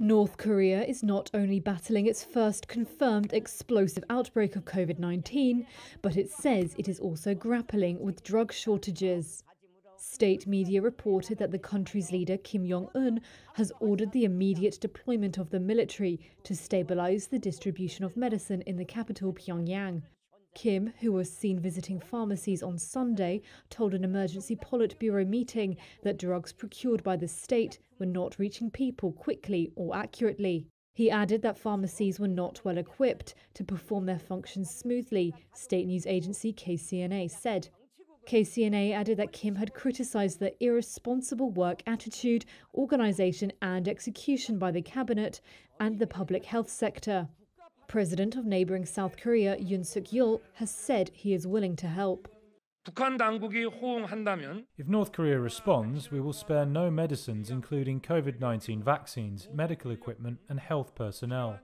North Korea is not only battling its first confirmed explosive outbreak of COVID 19, but it says it is also grappling with drug shortages. State media reported that the country's leader, Kim Jong un, has ordered the immediate deployment of the military to stabilize the distribution of medicine in the capital, Pyongyang. Kim, who was seen visiting pharmacies on Sunday, told an emergency Politburo meeting that drugs procured by the state were not reaching people quickly or accurately. He added that pharmacies were not well equipped to perform their functions smoothly, state news agency KCNA said. KCNA added that Kim had criticized the irresponsible work attitude, organization, and execution by the cabinet and the public health sector. President of neighboring South Korea Yoon Suk Yeol has said he is willing to help. If North Korea responds, we will spare no medicines, including COVID 19 vaccines, medical equipment, and health personnel.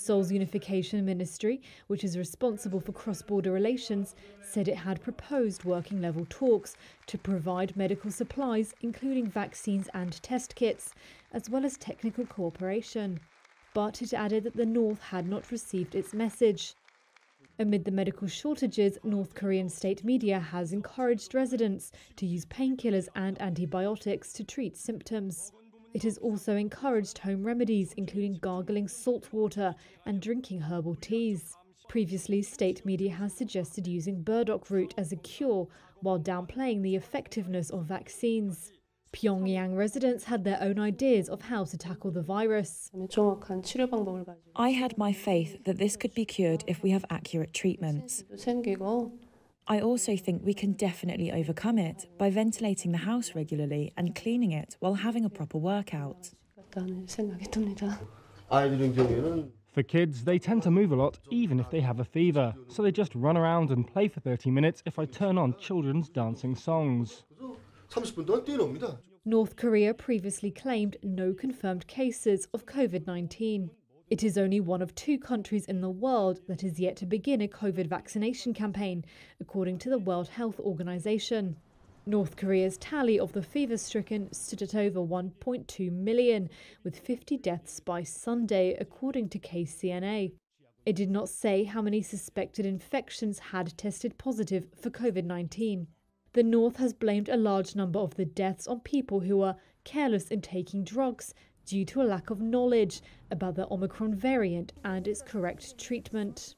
Seoul's Unification Ministry, which is responsible for cross border relations, said it had proposed working level talks to provide medical supplies, including vaccines and test kits, as well as technical cooperation. But it added that the North had not received its message. Amid the medical shortages, North Korean state media has encouraged residents to use painkillers and antibiotics to treat symptoms. It has also encouraged home remedies, including gargling salt water and drinking herbal teas. Previously, state media has suggested using burdock root as a cure while downplaying the effectiveness of vaccines. Pyongyang residents had their own ideas of how to tackle the virus. I had my faith that this could be cured if we have accurate treatments. I also think we can definitely overcome it by ventilating the house regularly and cleaning it while having a proper workout. For kids, they tend to move a lot even if they have a fever, so they just run around and play for 30 minutes if I turn on children's dancing songs. North Korea previously claimed no confirmed cases of COVID 19. It is only one of two countries in the world that is yet to begin a COVID vaccination campaign, according to the World Health Organization. North Korea's tally of the fever stricken stood at over 1.2 million, with 50 deaths by Sunday, according to KCNA. It did not say how many suspected infections had tested positive for COVID 19. The North has blamed a large number of the deaths on people who were careless in taking drugs due to a lack of knowledge about the Omicron variant and its correct treatment.